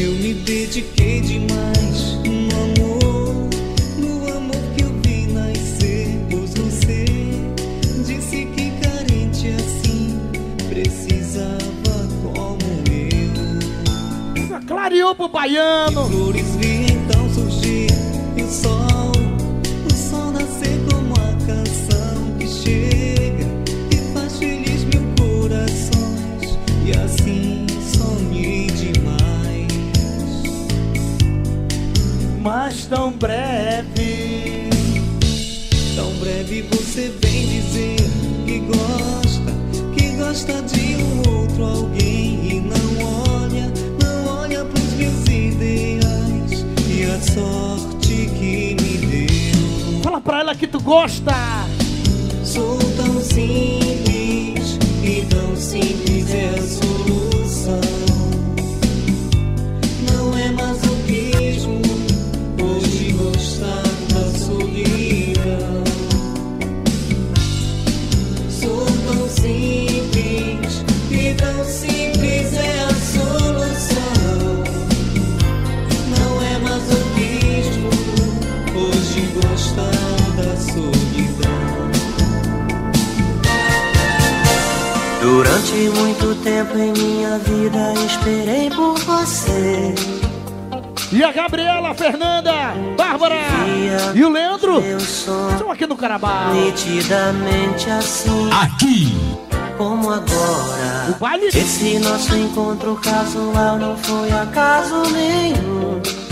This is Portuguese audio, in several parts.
Eu me dediquei demais no amor, no amor que eu vi nascer. Pois você disse que carente assim precisava como eu. Clareou pro baiano. Mas tão breve. Tão breve você vem dizer que gosta, que gosta de um outro alguém e não olha, não olha pros meus ideais e a sorte que me deu. Fala pra ela que tu gosta. Sou tão simples hoje gostar da solidão. Durante muito tempo em minha vida esperei por você. E a Gabriela, a Fernanda, Bárbara e o Leandro estão aqui no Carabao. nitidamente assim Aqui, como agora. O baile Esse nosso encontro casual não foi acaso nenhum.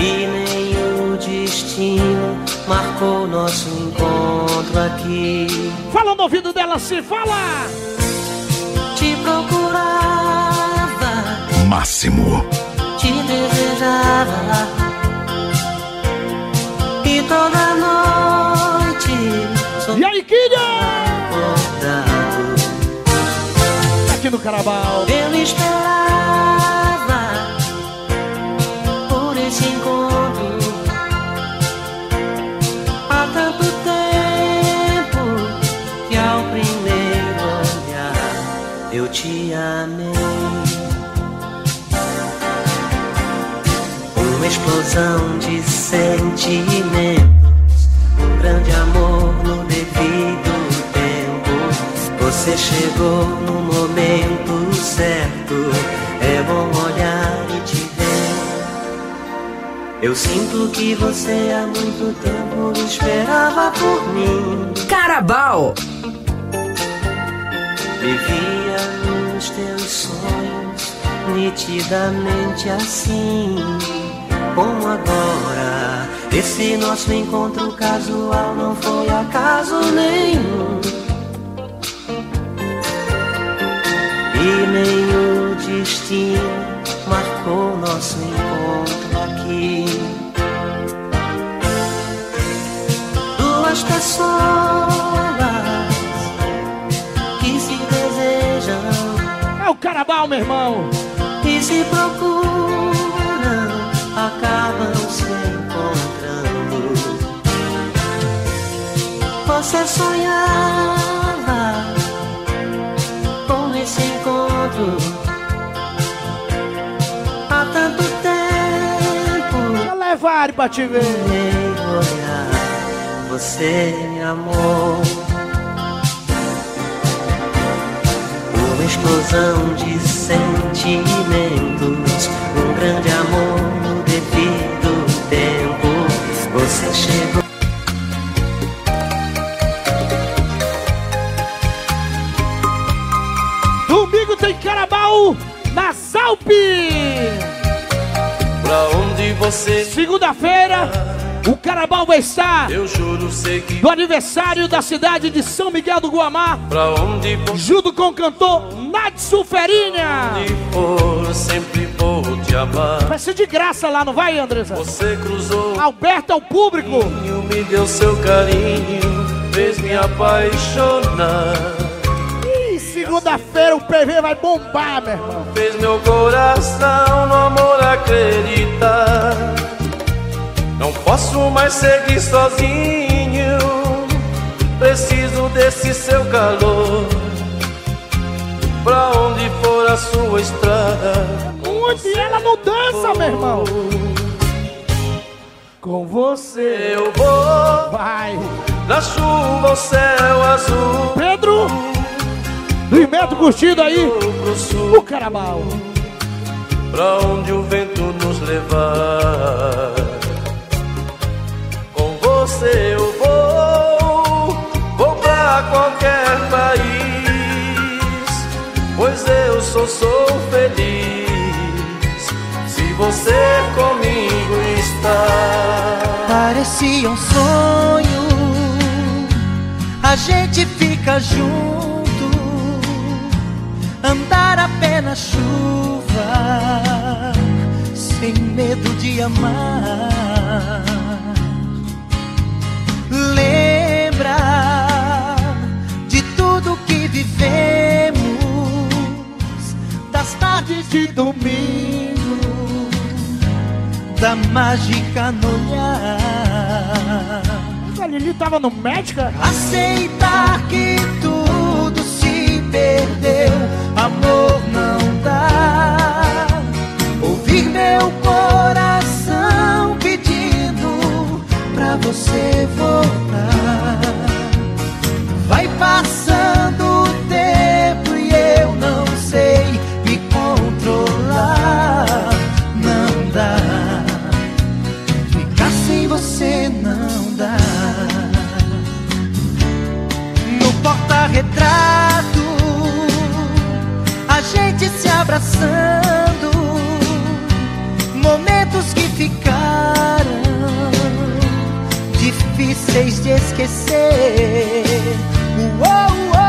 E nem o destino marcou nosso encontro aqui. Fala no ouvido dela se fala. Te procurava, Máximo. te desejava. E toda noite E aí, acordado. Aqui no Carabao. Eu esperava explosão de sentimentos, um grande amor no devido tempo. Você chegou no momento certo. É bom olhar e te ver. Eu sinto que você há muito tempo esperava por mim. Carabao. Vivia nos teus sonhos, nitidamente assim, como agora. Esse nosso encontro casual não foi acaso nenhum. E nem o destino marcou nosso encontro aqui. Duas pessoas que se desejam É o Carabao, meu irmão. e se procuram, acabam se encontrando. Você sonhava com esse encontro há tanto tempo. Já levaram pra te ver. Olhar, você me amou. Uma explosão de sentimentos, um grande amor Salp. Pra onde você Segunda-feira, o Carabao vai estar eu juro sei que no aniversário da cidade de São Miguel do Guamá, pra onde você junto com o cantor Natsu Ferinha. for sempre vou te amar. Vai ser de graça lá, não vai, Andresa? Você cruzou Alberto ao público. caminho, me deu seu carinho, fez me apaixonar. Segunda-feira o PV vai bombar, meu irmão. Fez meu coração no amor acreditar. Não posso mais seguir sozinho. Preciso desse seu calor. Pra onde for a sua estrada. Onde ela não dança, meu irmão? Com você eu vou. Vai. Na chuva, o céu azul. Pedro, do Imeto curtido aí, o Carabal. Pra onde o vento nos levar. Com você eu vou. Vou pra qualquer país. Pois eu só sou feliz. Se você comigo está. Parecia um sonho. A gente fica junto. Andar a pé na chuva. Sem medo de amar. Lembra de tudo que vivemos. Das tardes de domingo da mágica no olhar. A Lili tava no médica? Aceitar que tudo se perdeu, amor não dá. Ouvir meu coração pedindo pra você voltar. Vai passando abraçando. Momentos que ficaram difíceis de esquecer. Uou, uou,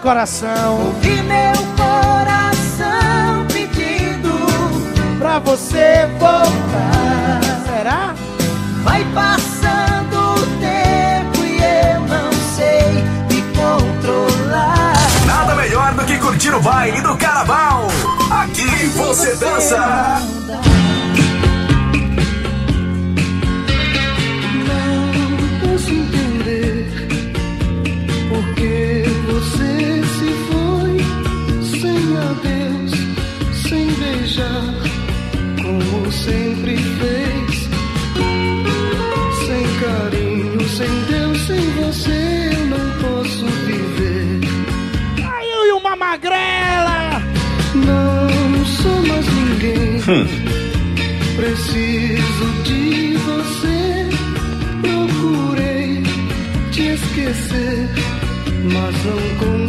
coração, Ouvi meu coração pedindo pra você voltar. Será? Vai passando o tempo e eu não sei me controlar. Nada melhor do que curtir o baile do Carnaval. Aqui você dança. Ninguém. Preciso de você. Procurei te esquecer, mas não consegui.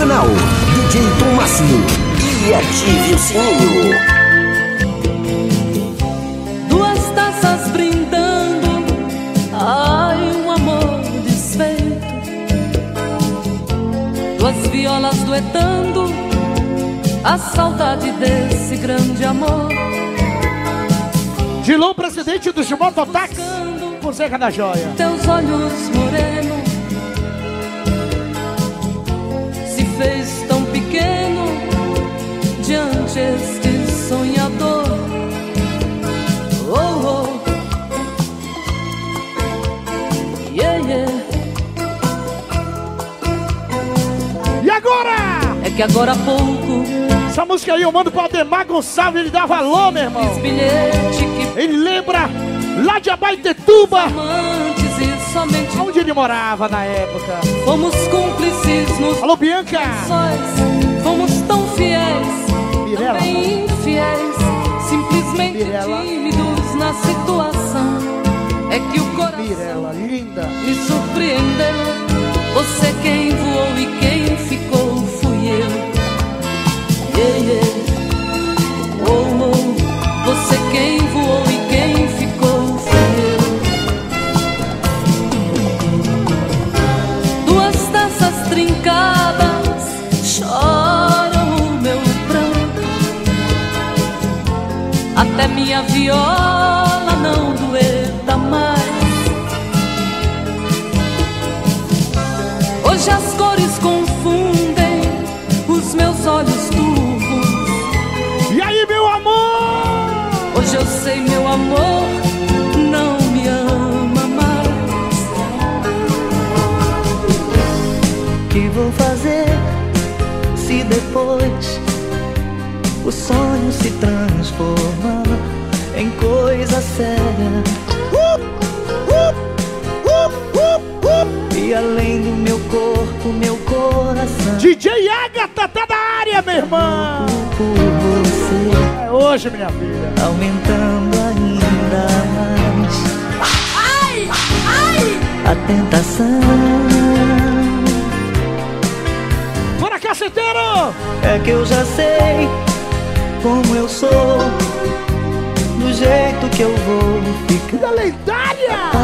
Canal, DJ Tom Máximo. E ative o sininho. Duas taças brindando, ai, um amor desfeito. Duas violas duetando, a saudade desse grande amor. Dilon, presidente dos Mototáxi, por Zeca da Joia. Teus olhos morenos fez tão pequeno diante este sonhador. Oh, oh. Yeah, yeah. E agora? É que agora há pouco. Essa música aí eu mando pro Ademar Gonçalves, ele dá valor, meu irmão. Ele lembra lá de Abaitetuba. Amante somente. Onde ele morava na época. Fomos cúmplices nos. Alô, Bianca! Fomos tão fiéis. Mirela. Também infiéis. Simplesmente Mirela. tímidos na situação. É que o coração. Mirela, linda. me surpreendeu. Você quem voou e quem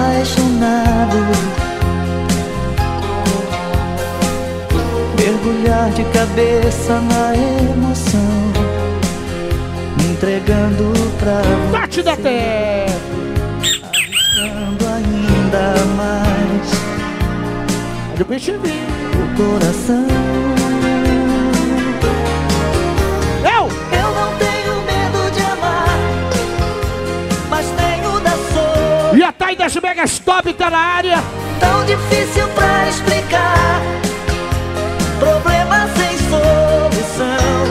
apaixonado. Mergulhar de cabeça na emoção, entregando pra Bate da terra! buscando ainda mais Olha o peixe vindo. o coração. Thay das Megas Top tá na área. Tão difícil pra explicar. Problema sem solução.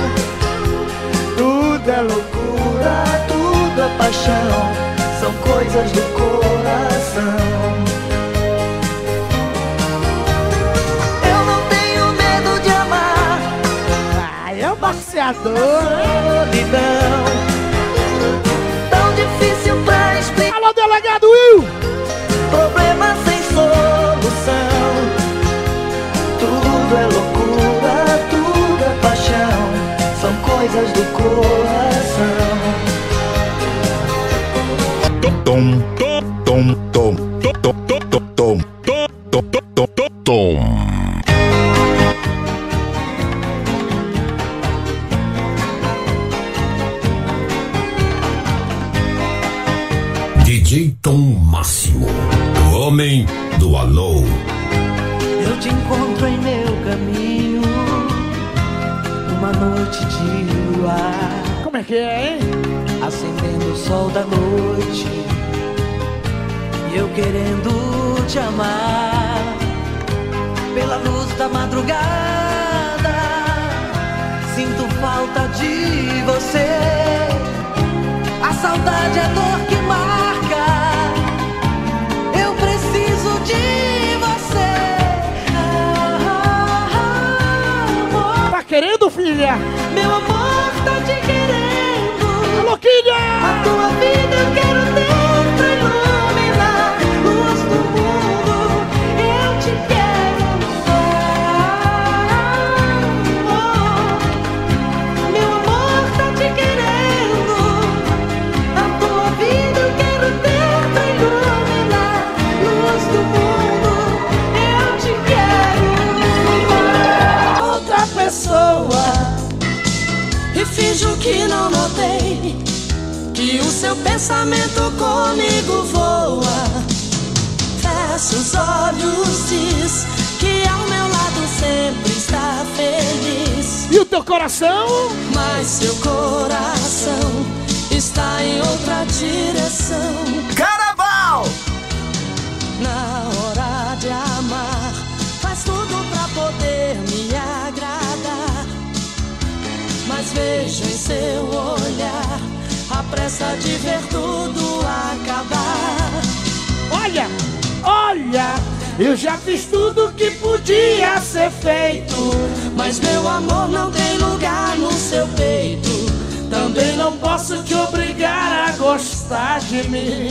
Tudo é loucura, tudo é paixão. São coisas do coração. Eu não tenho medo de amar. Ai, é o boxeador. Solidão. Difícil pra explicar. Alô, delegado Will! Problema sem solução. Tudo é loucura, tudo é paixão. São coisas do coração. tom tom tom DJ Tom Máximo, o homem do alô. Eu te encontro em meu caminho. Uma noite de luar. Como é que é, hein? acendendo o sol da noite e eu querendo te amar pela luz da madrugada sinto falta de você a saudade é dor que filha? meu amor tá te querendo Alô, Quilha! a tua vida eu quero ter que não notei que o seu pensamento comigo voa. Fecha os olhos, diz que ao meu lado sempre está feliz. E o teu coração? Mas seu coração está em outra direção. Pressa de ver tudo acabar. Olha, olha, eu já fiz tudo que podia ser feito. Mas meu amor não tem lugar no seu peito. Também não posso te obrigar a gostar de mim.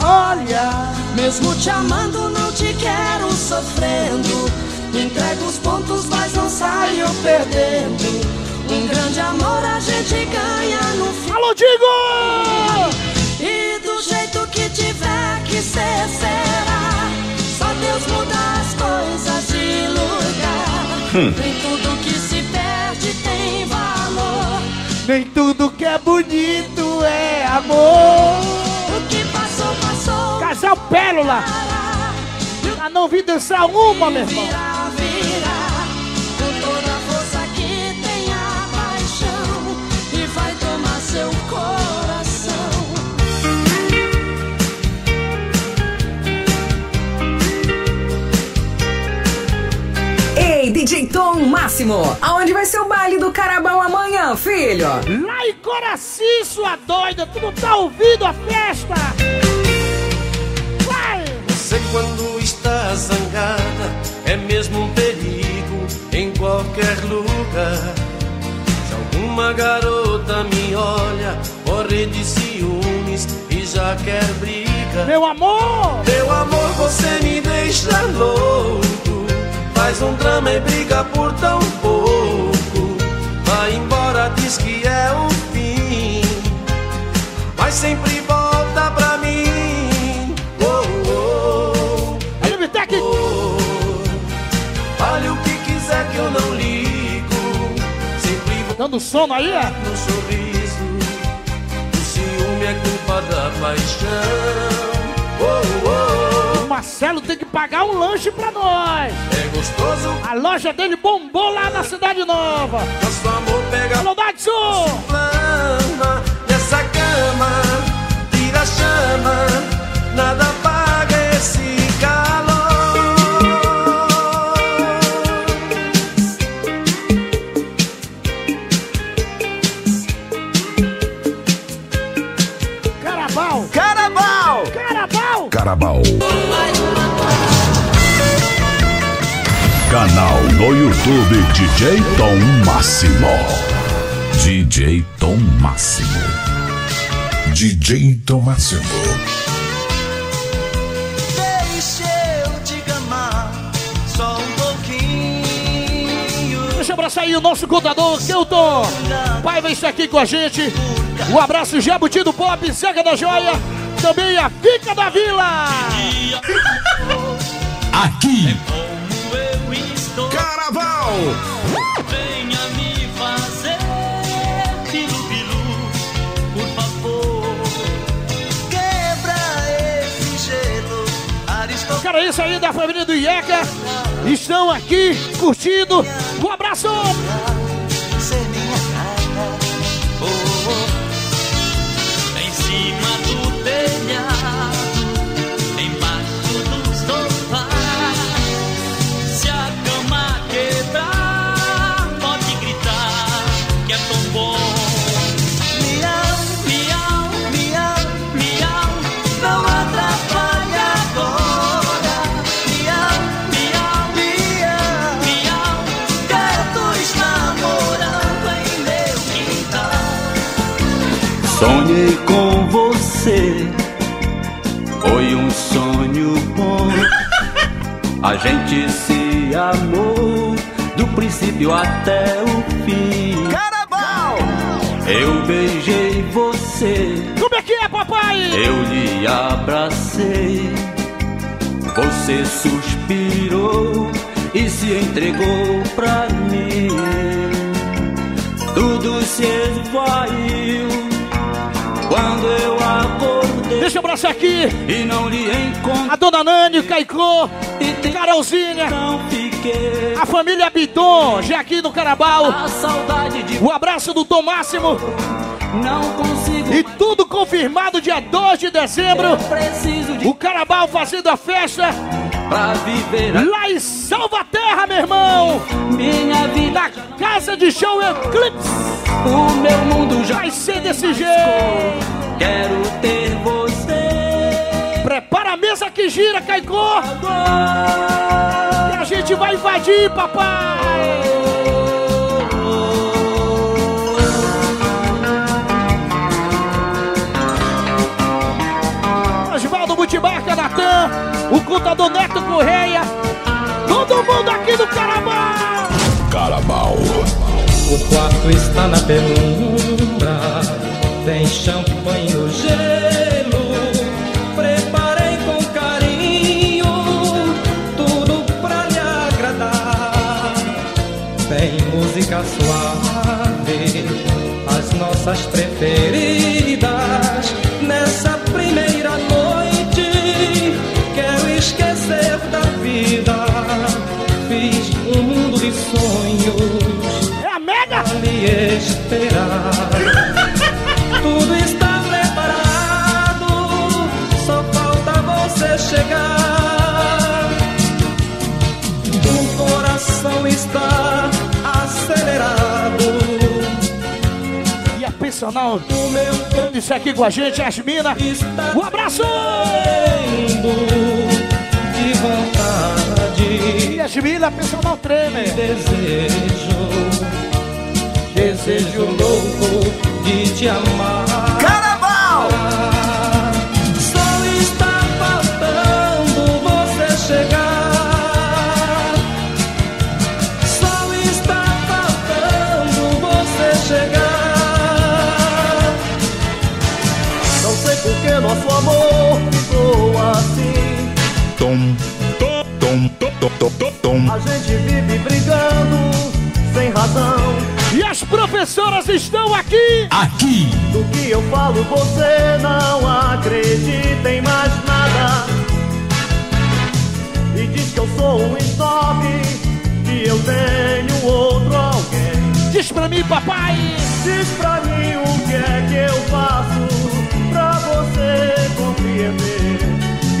Olha, Mesmo te amando, não te quero sofrendo. Entrego os pontos, mas não saio perdendo. Um grande amor a gente ganha no fim. alô, Digo! E do jeito que tiver que ser, será. Só Deus muda as coisas de lugar. Nem tudo que se perde tem valor. Nem tudo que é bonito é amor. O que passou, passou. Casal Pérola, pra não vir dançar uma, meu irmão. DJ Tom Máximo, aonde vai ser o baile do Carabão amanhã, filho? Lá em Coraci, sua doida, tu não tá ouvindo a festa? Vai! Você quando está zangada é mesmo um perigo em qualquer lugar. Se alguma garota me olha, morre de ciúmes e já quer briga. Meu amor! Meu amor, você me deixa louco. Faz um drama e briga por tão pouco. Vai embora, diz que é o fim. Mas sempre volta pra mim. Oh, oh, Aí, Vitec! oh. Fale o que quiser que eu não ligo. Sempre vou Dando sono aí, é? no sorriso. O ciúme é culpa da paixão. Oh, oh. O Marcelo tem que pagar um lanche pra nós. Loja dele bombou lá na Cidade Nova. Nosso amor pega Alô, Dadson! flama nessa cama, tira a chama, nada apaga esse no YouTube DJ Tom Máximo. DJ Tom Máximo. DJ Tom Máximo. Deixa eu te amar só um pouquinho. Deixa eu abraçar aí o nosso contador, Kelton. Pai vem aqui com a gente. Um abraço, Jabuti do Pop, Zeca da Joia. Também a Fica da Vila. Aqui. Carnaval! venha me fazer pilu-pilu, por favor. Quebra esse gelo, Aristóteles. Cara, isso aí da família do Ieca. Estão aqui curtindo. Um abraço. Entregou pra mim. Tudo se esvaiu quando eu acordei Deixa eu abraçar aqui e não lhe encontrei. a dona Nani, o Caicô, Carolzinha, a família Bidon, já aqui no Carabal. De O abraço do Tom Máximo não consigo. e tudo confirmado dia 2 de dezembro. De O Carabal fazendo a festa pra viver a lá em Salvaterra, meu irmão. minha vida. Na casa de show Eclipse. O meu mundo já Vai ser desse jeito. quero ter você. Prepara a mesa que gira, Caicó. E a gente vai invadir, papai. Multimarca Natan, o contador Neto Correia, todo mundo aqui do Carabao. Carabao. O quarto está na penumbra, tem champanhe no gelo. Preparei com carinho tudo pra lhe agradar. Tem música suave, as nossas preferidas. Coração está acelerado. E a personal meu corpo isso aqui com a gente, Asmina. está Um abraço! de vontade. E Asmina, personal tremer. Desejo, desejo louco de te amar. Tom, tom, tom, tom. A gente vive brigando sem razão. E as professoras estão aqui. Aqui. Do que eu falo, você não acredita em mais nada. E diz que eu sou um stop, que eu tenho outro alguém. Diz pra mim, papai. Diz pra mim o que é que eu faço pra você compreender.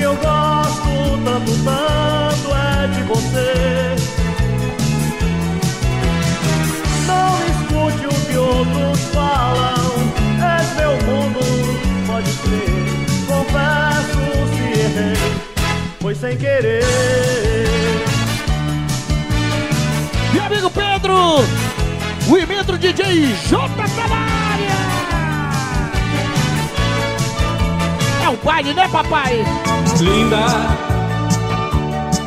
Eu gosto tanto, tanto é de você. Não escute o que outros falam, és meu mundo, pode crer. Confesso se errei, foi sem querer. Meu amigo Pedro. O imetro DJ J tá baile, né, papai? linda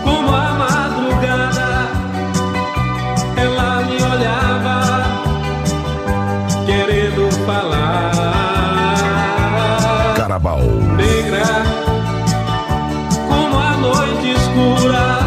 como a madrugada. Ela me olhava, querendo falar. Carabao. Negra como a noite escura,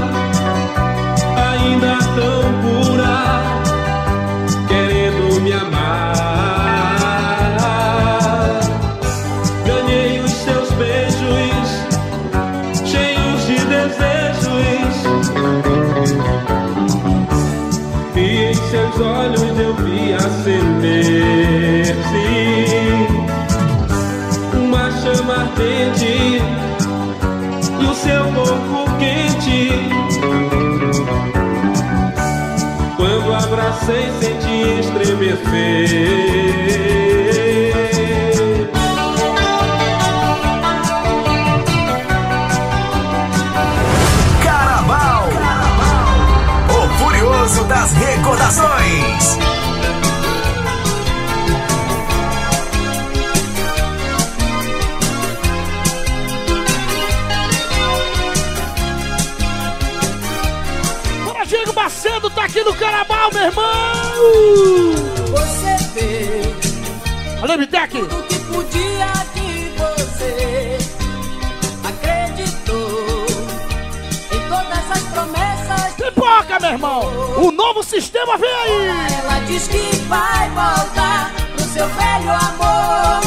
Carnaval! O furioso das recordações. Diego Macedo tá aqui no Carabao, meu irmão. Alô, Bitec. o que podia de você. Acreditou em todas as promessas. Pipoca, meu irmão. O novo sistema vem aí. Ela diz que vai voltar pro seu velho amor.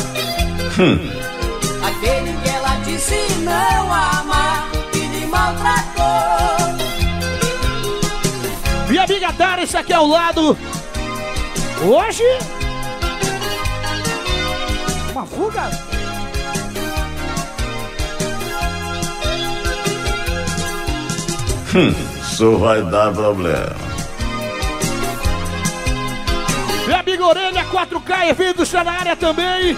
Aquele que ela disse não amar e lhe maltratou. Minha amiga Dara, isso aqui ao lado. Hoje. Uma fuga? Isso vai dar problema. Meu amigo Orelha 4K, evento está na área também.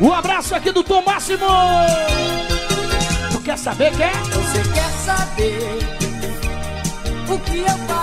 Um abraço aqui do Tom Máximo. Tu quer saber, quer? Você quer saber o que eu faria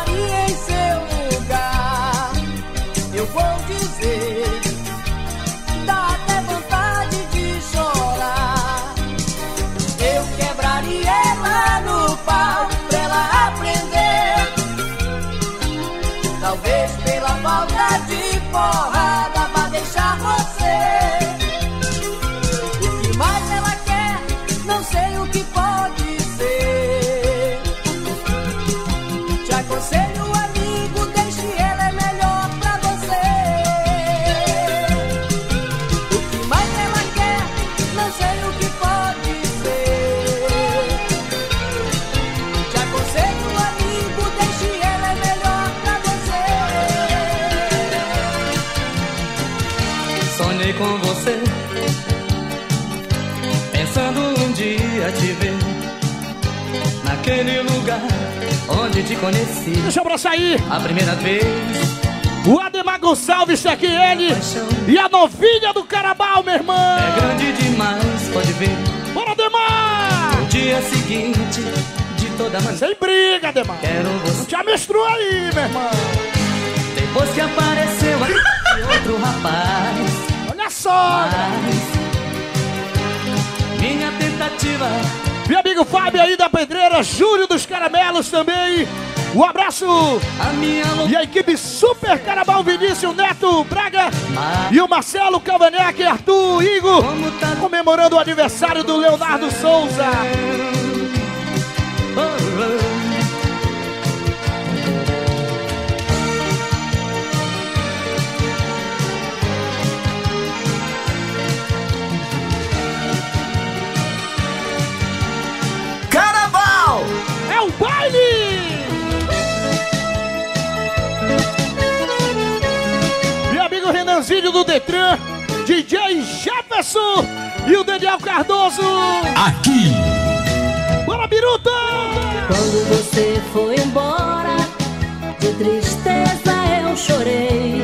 onde te conheci. Deixa eu abraçar aí. A primeira vez. O Ademar Gonçalves está aqui, ele. E a novinha do Carabal, meu irmão. É grande demais, pode ver. Bora, Ademar! No dia seguinte, de toda maneira. Sem briga, Ademar. Quero você. Não te amestrou aí, meu irmão. Depois que apareceu outro rapaz. Olha só. Mas, minha tentativa. Meu amigo Fábio aí da Pedreira, Júlio dos Caramelos também. Um abraço. A E a equipe Super Carabal Vinícius Neto Braga. E o Marcelo Calvanec, Arthur Igor. Comemorando o aniversário do Leonardo Souza. Carnaval! É o baile! Meu amigo Renanzinho do Detran, DJ Jefferson e o Daniel Cardoso. Aqui. Bora, Biruta! Quando você foi embora, de tristeza eu chorei.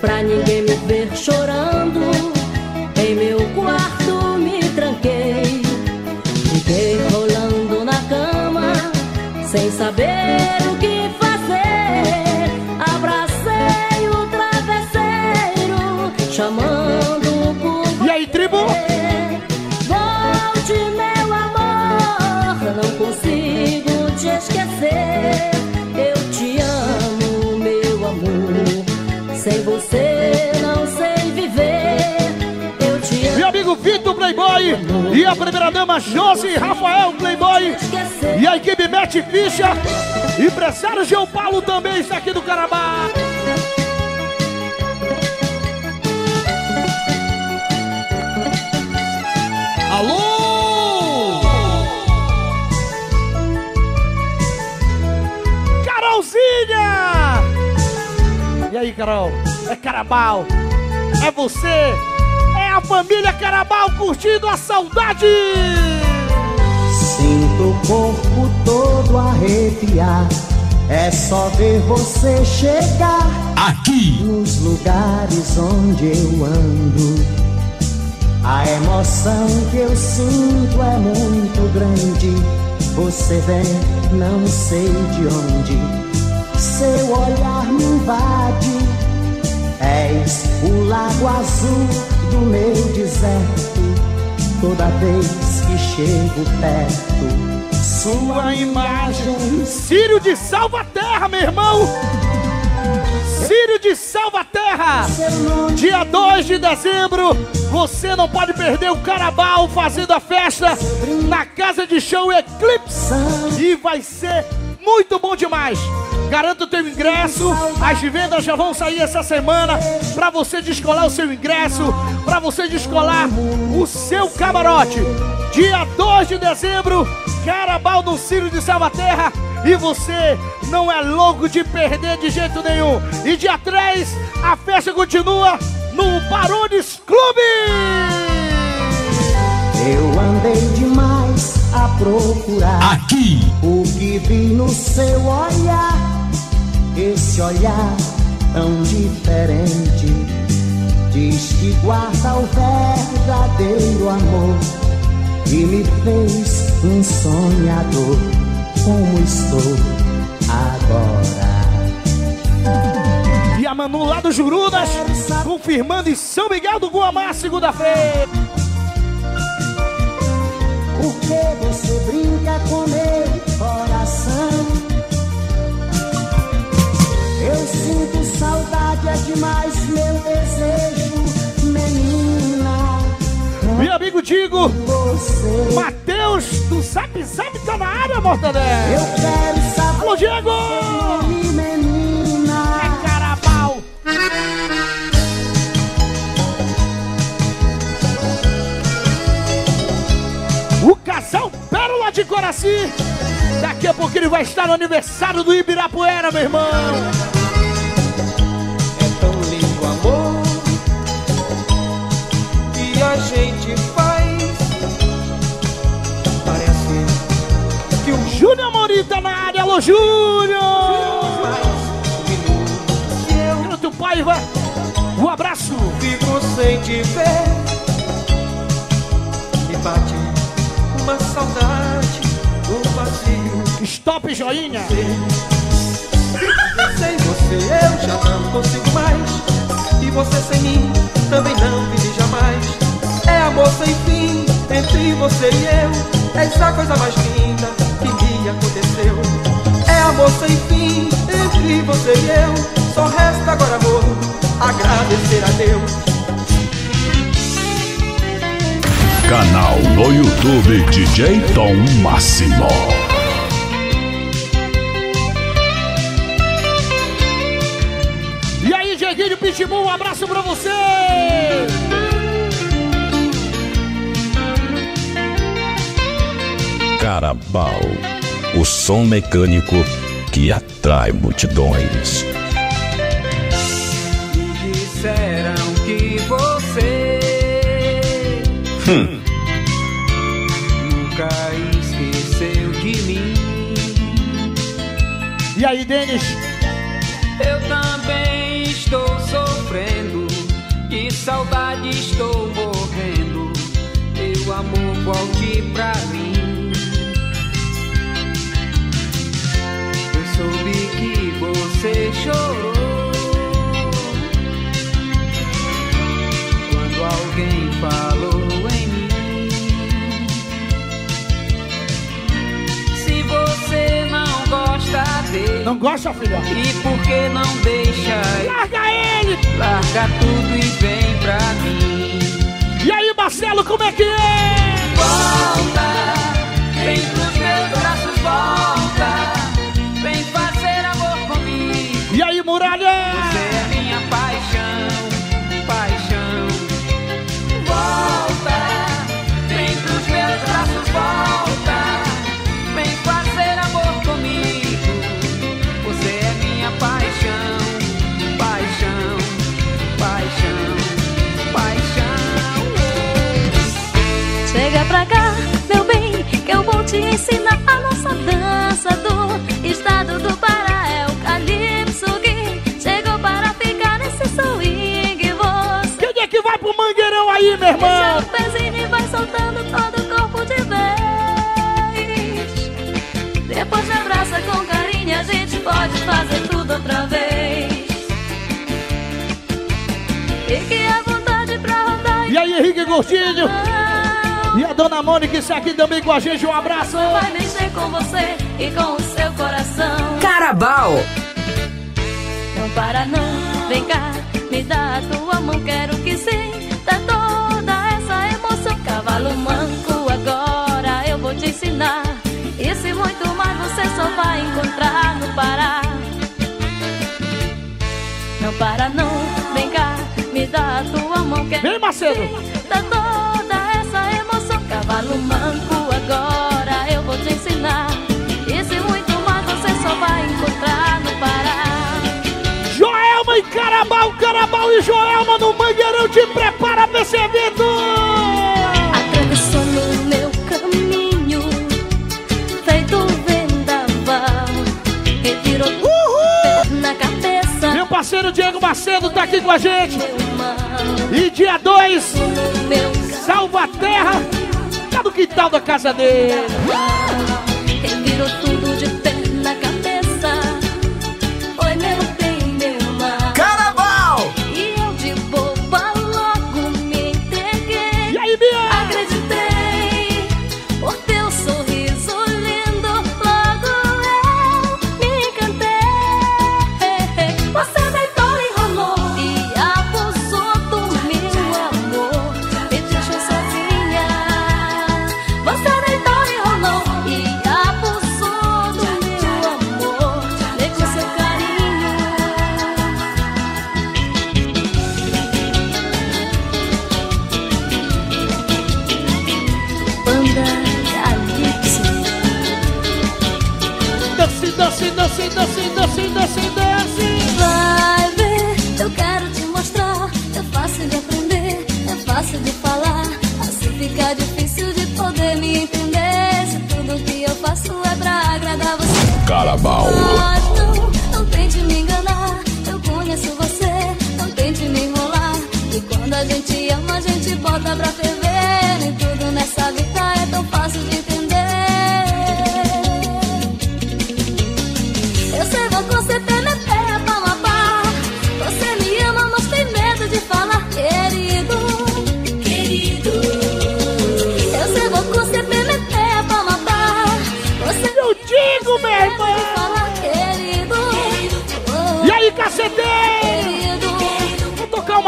Pra ninguém me ver chorando, sem saber e a primeira dama Josi Rafael Playboy e a equipe Mete Ficha. Empresário João Paulo também está aqui do Carabá. Alô! Carolzinha! E aí, Carol? É Carabal? É você? Família Carabal curtindo a saudade! Sinto o corpo todo arrepiar. É só ver você chegar Aqui. nos lugares onde eu ando. A emoção que eu sinto é muito grande. Você vem, não sei de onde. Seu olhar me invade. És o lago azul do meu deserto. Toda vez que chego perto, Sua imagem. Círio de Salvaterra, meu irmão! Círio de Salvaterra! Dia 2 de dezembro, você não pode perder o Carabal fazendo a festa na casa de show Eclipse. E vai ser muito bom demais. Garanta o teu ingresso. As vendas já vão sair essa semana para você descolar o seu ingresso, para você descolar o seu camarote. Dia 2 de dezembro, Carabal no Círio de Salvaterra. E você não é louco de perder de jeito nenhum. E dia 3, a festa continua no Barones Clube. eu andei demais a procurar. Aqui. O que vi no seu olhar, esse olhar tão diferente. Diz que guarda o verdadeiro amor e me fez um sonhador como estou agora. E a Manu lá do Jurunas, confirmando em São Miguel do Guamá, segunda-feira. Por que você brinca com meu coração? Eu sinto saudade, é demais meu desejo, menina. Meu amigo Digo, Matheus do Zap Zap tá na área, Mortadelo. eu quero saber. Alô, Diego! De Coraci. Daqui a pouco ele vai estar no aniversário do Ibirapuera, meu irmão. É tão lindo o amor que a gente faz. Parece que o Júnior Amorim tá na área. Alô, Júnior! Minuto Paiva. Um abraço. fico sem te ver. Me bate uma saudade, um vazio. Stop, joinha. Sem você eu já não consigo mais. E você sem mim também não vive jamais. É amor sem fim entre você e eu. É essa coisa mais linda que me aconteceu. É amor sem fim entre você e eu. Só resta agora amor, agradecer a Deus. Canal no YouTube DJ Tom Máximo. E aí, Dieguinho Pitbull, um abraço pra você! Carabal, o som mecânico que atrai multidões. E aí, Denis? Eu também estou sofrendo, de saudade estou morrendo. Meu amor, volte pra mim. Eu soube que você chorou quando alguém falou Não gosta, filha? E por que não deixa Larga ele! Larga tudo e vem pra mim. E aí, Marcelo, como é que é? Volta, te ensinar a nossa dança do estado do Pará. É o calypso que chegou para ficar nesse swing. Você Quem é que vai pro mangueirão aí, meu irmão? deixa o pezinho e vai soltando todo o corpo de vez. Depois me abraça com carinho, a gente pode fazer tudo outra vez. Fique à vontade pra rodar E aí, Henrique Gostinho? Dona Mônica, isso aqui também com a gente, um abraço! vai mexer com você e com o seu coração. Carabal. Não para não, vem cá, me dá a tua mão, quero que sinta toda essa emoção. Cavalo manco, agora eu vou te ensinar. Isso e muito mais você só vai encontrar no Pará. Não para não, vem cá, me dá a tua mão, quero Vem, Macedo! Joelma e Carabal, Carabal e Joelma no Mangueirão te prepara pra esse evento! Atravessando meu caminho, feito vendaval, que tirou Uhul! na cabeça. Meu parceiro parceiro Diego Macedo tá aqui com a gente. E dia 2, Salva a Terra, tá no quintal da casa dele. Dance, dance, dance, dance, dance. Vai ver, eu quero te mostrar. É fácil de aprender, é fácil de falar. Assim fica difícil de poder me entender. Se tudo que eu faço é pra agradar você. Carabal. Mas não, não tente me enganar. Eu conheço você, não tente me enrolar. E quando a gente ama, a gente bota pra ferver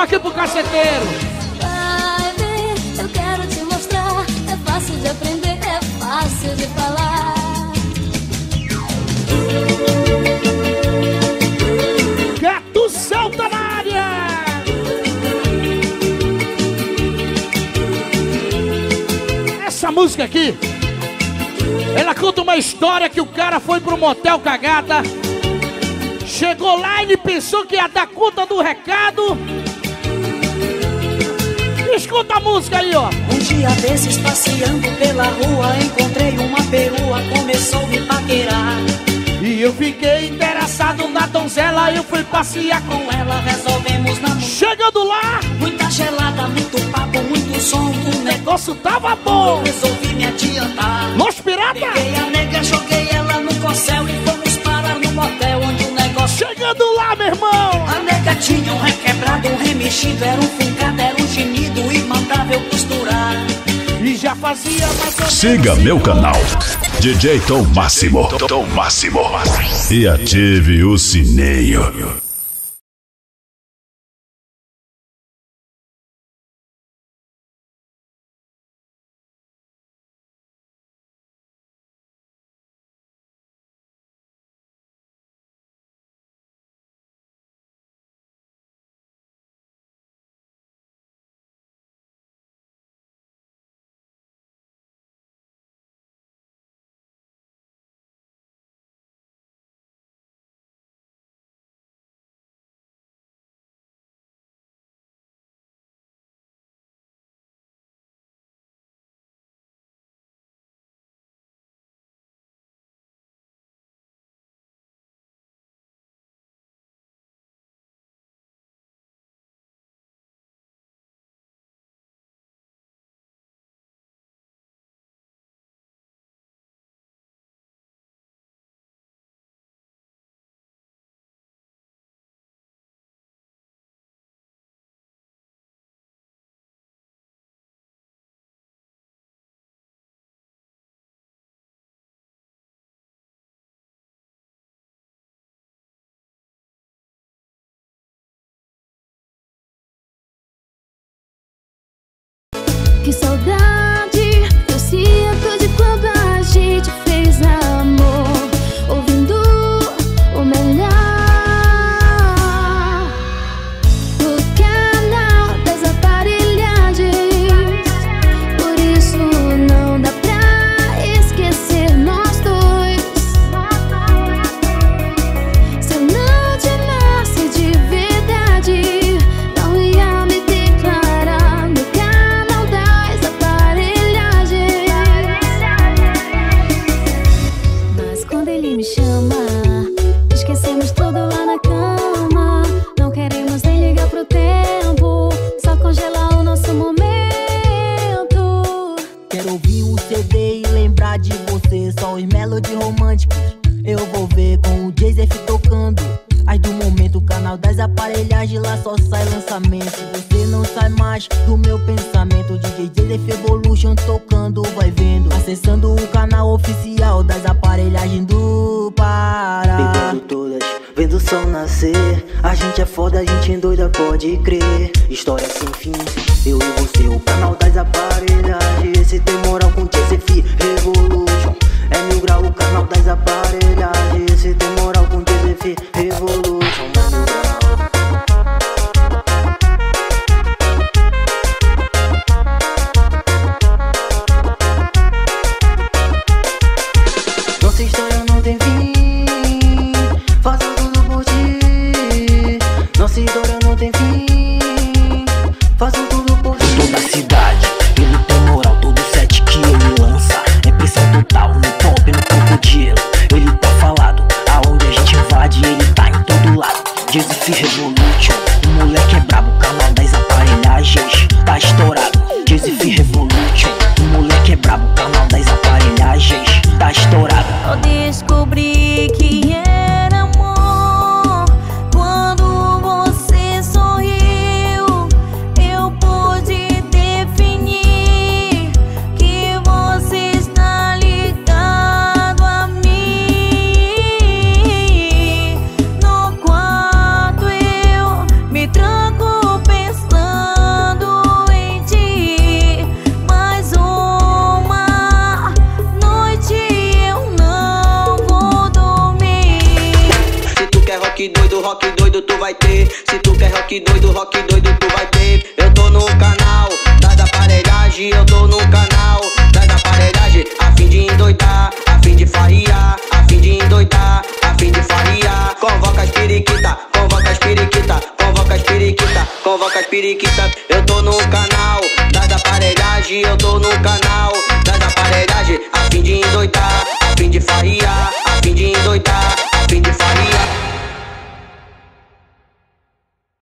Aqui pro caceteiro. Vai ver, eu quero te mostrar É fácil de aprender, é fácil de falar Gato Celta na área. Essa música aqui, ela conta uma história que o cara foi pro motel cagada. Chegou lá e ele pensou que ia dar conta do recado. Escuta a música aí, ó. Um dia desses passeando pela rua Encontrei uma perua, começou a me paquerar E eu fiquei interessado na donzela, eu fui passear com ela. Resolvemos namorar Chegando lá, Muita gelada, muito papo, muito som O negócio tava bom. resolvi me adiantar Los Pirata, Peguei irmão. A nega tinha um requebrado, um remexido Era um fungado, era um gemido E mandava eu costurar E já fazia mais Siga meu canal, DJ Tom Máximo. Tom Máximo. E ative o sininho. Pode crer. História sem fim, Joseph Revolution,